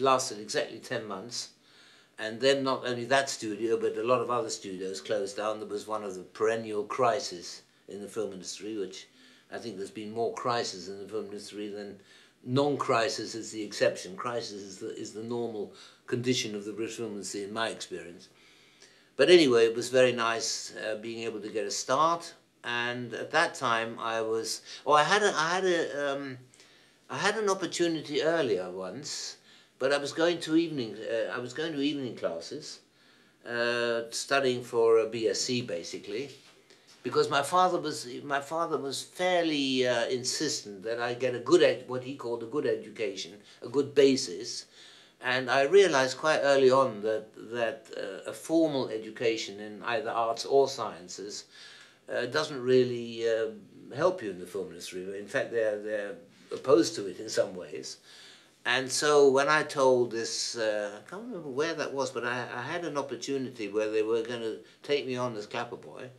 lasted exactly 10 months. And then not only that studio, but a lot of other studios closed down. There was one of the perennial crises in the film industry, which I think there's been more crises in the film industry than non-crisis is the exception. Crisis is the, is the normal condition of the British film industry in my experience. But anyway, it was very nice uh, being able to get a start. And at that time, I was, oh, I had a, I had a, um, I had an opportunity earlier once, but I was going to evening, uh, I was going to evening classes, uh, studying for a BSc basically, because my father was my father was fairly uh, insistent that I get a good what he called a good education, a good basis, and I realized quite early on that that uh, a formal education in either arts or sciences uh, doesn't really uh, help you in the film industry. In fact, they're they're opposed to it in some ways. And so when I told this, uh, I can't remember where that was, but I, I had an opportunity where they were going to take me on as clapper boy.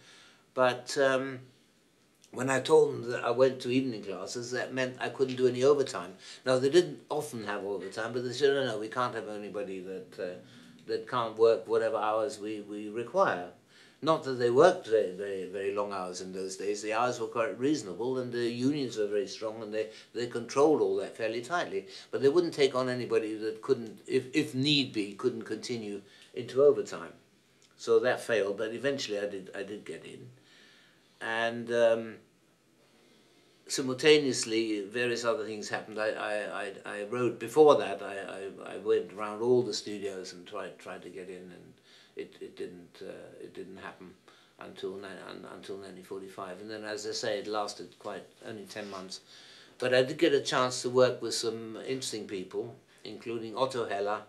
But um, when I told them that I went to evening classes, that meant I couldn't do any overtime. Now, they didn't often have overtime, but they said, no, no, we can't have anybody that, uh, that can't work whatever hours we, we require. Not that they worked very, very, very long hours in those days. The hours were quite reasonable and the unions were very strong and they, they controlled all that fairly tightly. But they wouldn't take on anybody that couldn't, if, if need be, couldn't continue into overtime. So that failed, but eventually I did, I did get in. And um, simultaneously, various other things happened. I, I, I, I wrote, before that, I, I, I went around all the studios and tried, tried to get in and it, it didn't uh, it didn't happen until until 1945 and then as I say it lasted quite only 10 months. But I did get a chance to work with some interesting people including Otto Heller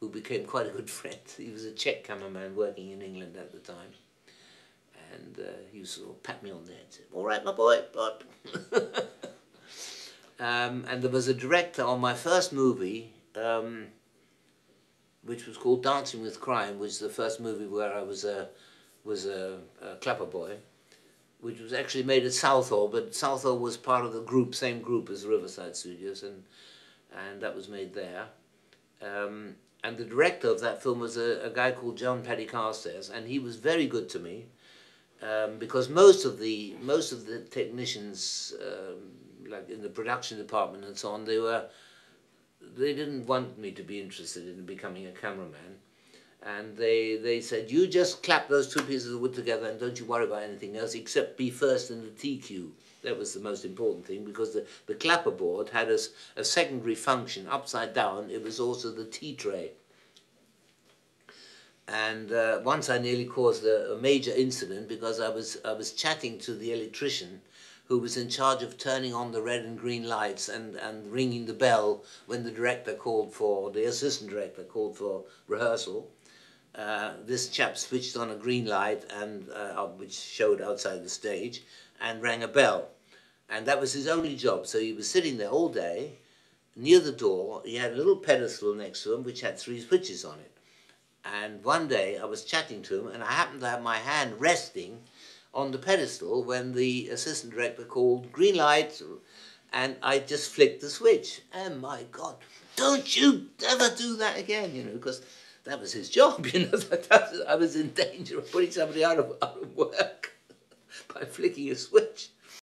who became quite a good friend. He was a Czech cameraman working in England at the time. And uh, he sort of pat me on the head and said, all right my boy um, and there was a director on my first movie um, which was called Dancing with Crime, which was the first movie where I was a was a, a clapper boy, which was actually made at Southall, but Southall was part of the group, same group as Riverside Studios, and and that was made there. Um, and the director of that film was a, a guy called John Paddy Carstairs, and he was very good to me um, because most of the most of the technicians, um, like in the production department and so on, they were they didn't want me to be interested in becoming a cameraman. And they, they said, you just clap those two pieces of wood together and don't you worry about anything else except be first in the TQ. That was the most important thing because the, the clapper board had a, a secondary function upside down. It was also the tea tray. And uh, once I nearly caused a, a major incident because I was, I was chatting to the electrician who was in charge of turning on the red and green lights and, and ringing the bell when the director called for, the assistant director called for rehearsal. Uh, this chap switched on a green light and uh, which showed outside the stage and rang a bell. And that was his only job. So he was sitting there all day near the door. He had a little pedestal next to him which had three switches on it. And one day I was chatting to him and I happened to have my hand resting on the pedestal when the assistant director called green light and I just flicked the switch. And my God, don't you ever do that again, you know, because that was his job, you know, I was in danger of putting somebody out of, out of work by flicking a switch.